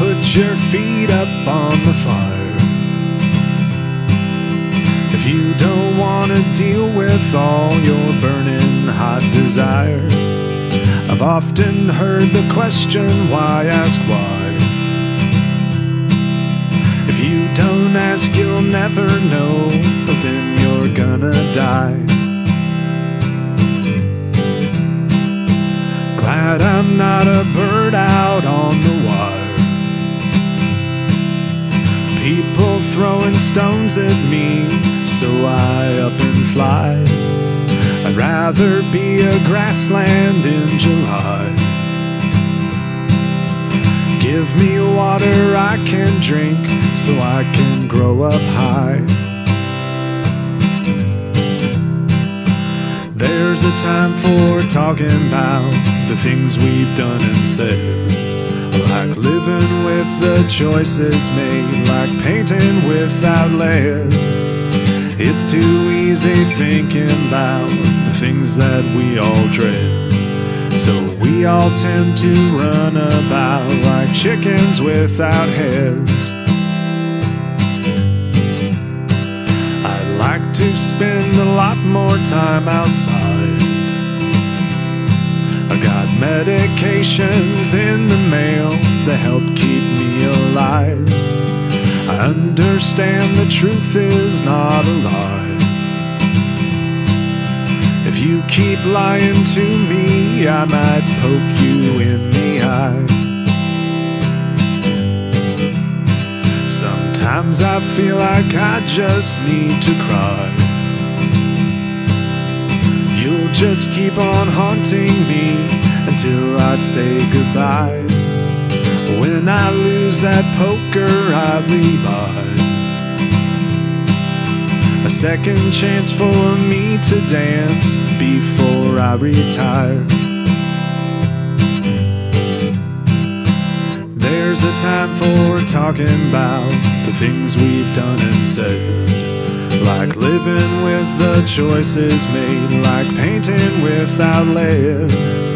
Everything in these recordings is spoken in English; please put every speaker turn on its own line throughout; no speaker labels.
put your feet up on the fire. If you don't want to deal with all your burning hot desire, I've often heard the question, why ask why? If you don't ask, you'll never know, but then you're gonna die. Glad I'm not a bird out on the wire. Throwing stones at me, so I up and fly. I'd rather be a grassland in July. Give me water I can drink so I can grow up high. There's a time for talking about the things we've done and said. Like living with the choices made, like painting without lead. It's too easy thinking about the things that we all dread. So we all tend to run about like chickens without heads. I'd like to spend a lot more time outside. Medications in the mail that help keep me alive. I understand the truth is not a lie. If you keep lying to me, I might poke you in the eye. Sometimes I feel like I just need to cry. You'll just keep on haunting me until I say goodbye. When I lose that poker, I rebuy. A second chance for me to dance before I retire. There's a time for talking about the things we've done and said. Like living with the choices made, like painting without lead.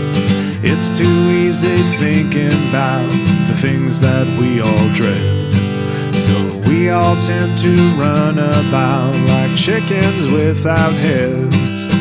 It's too easy thinking about the things that we all dread. So we all tend to run about like chickens without heads.